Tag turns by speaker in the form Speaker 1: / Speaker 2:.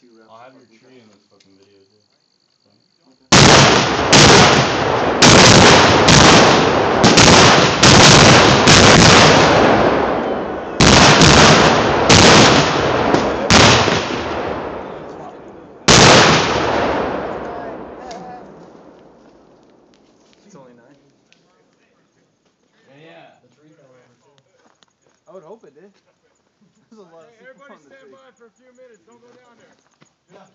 Speaker 1: two wraps.
Speaker 2: I'll have
Speaker 1: of
Speaker 2: your
Speaker 1: fucking
Speaker 2: tree in this fucking video too.
Speaker 1: It's only nine.
Speaker 2: Yeah.
Speaker 3: I would hope it did. There's a lot of
Speaker 4: Everybody stand by for a few minutes, don't go down there.